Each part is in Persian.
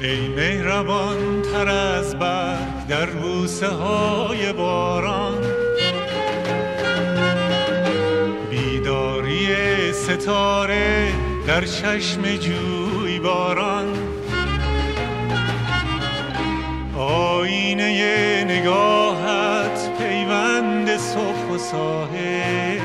ای مهربان تر از برگ در بوسه های باران. بیداری ستاره در چشم جوی باران. آینه نگاهت پیوند صبح و ساحل.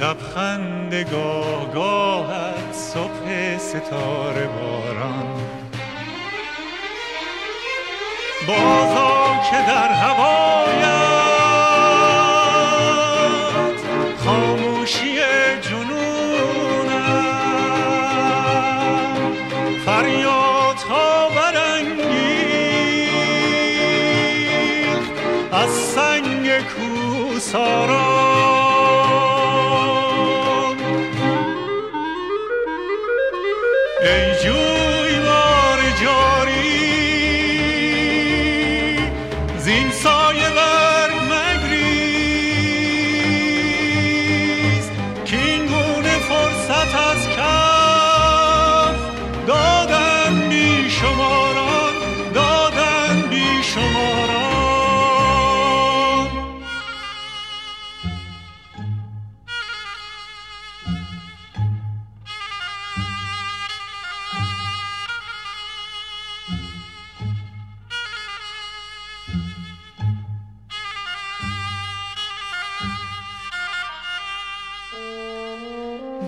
لبخند گاه گاهت صبح ستاره باران. بازا که در هوایت خاموشی جنونم. فریادها برانگیخت از سنگ کوساران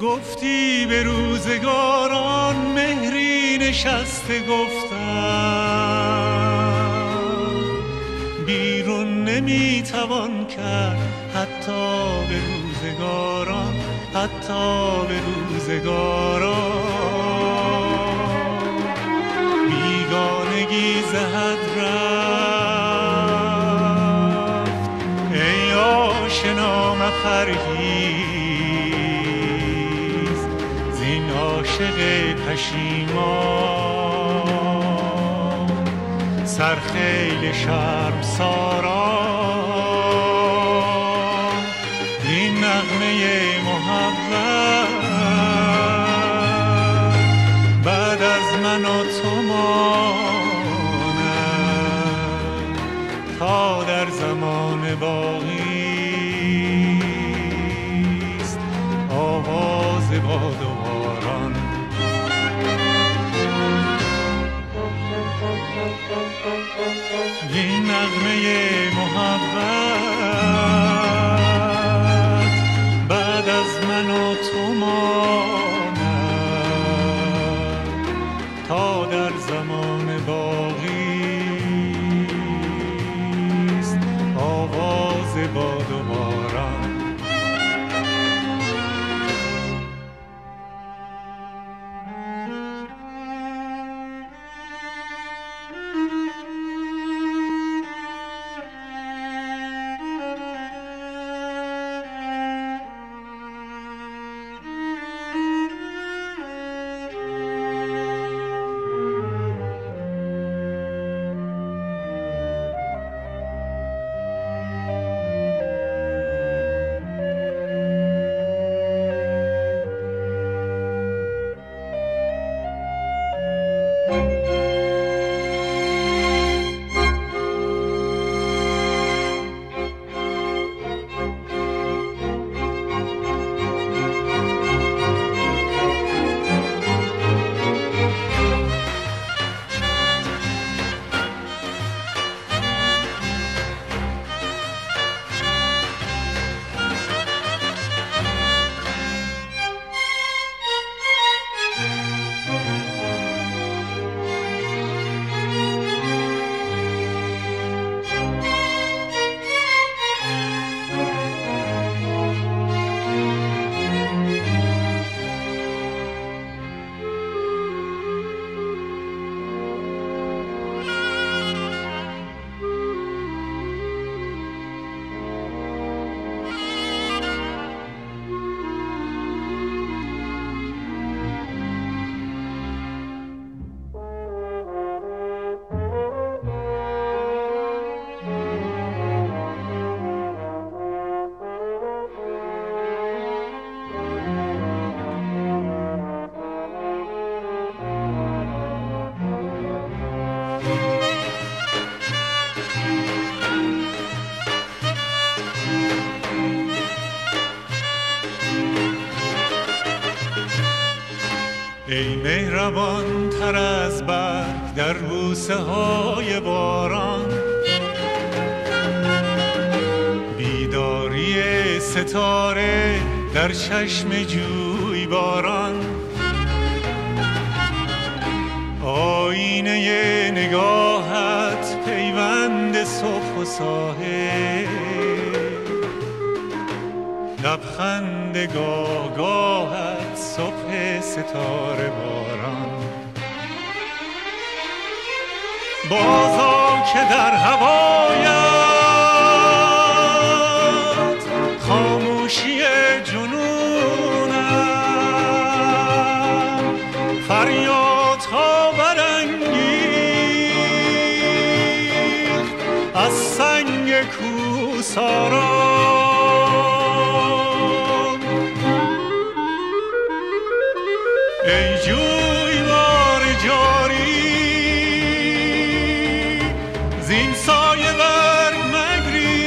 گفتی به روزگاران مهری نشسته گفتم بیرون نمی‌توان کرد حتی به روزگاران حتی به روزگاران. بیگانگی زهد رفت. ای آشنا مفرهی پشیمان. سرخیل شرم ساران این نغمه محبت بعد از من و تو تا در زمان باقی آواز باد این نغمه محبت بعد از من و تو ماند ای مهربان تر از برگ در بوسه های باران. بیداری ستاره در چشم جوی باران. آینه نگاهت پیوند صبح و ساحل. لبخند گاه گاهت صبح ستاره باران. بازا که در هوایت خاموشی جنونم. فریادها برانگیخت از سنگ کوساران. ای جویبار جاری زین سایه بر مگریز.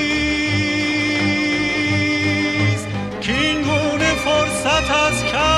کینگونه فرصت از ک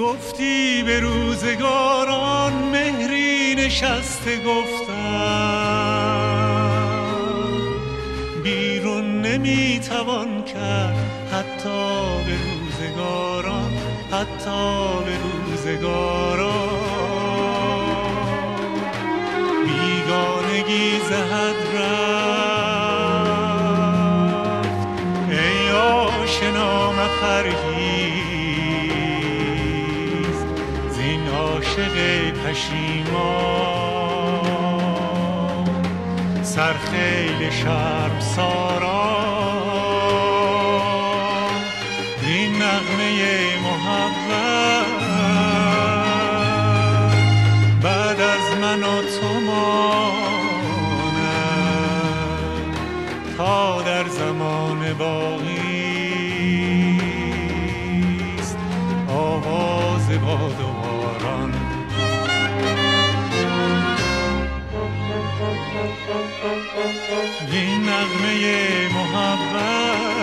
گفتی به روزگاران مهری نشسته گفتم بیرون نمی‌توان کرد حتی به روزگاران حتی به روزگاران. بیگانگی زهد رفت. ای آشنا مپرهی عاشق پشیمان. سرخیل شرم ساران این نغمه محبت بعد از من و تو مانم تا در زمان باقی این نغمه محبت.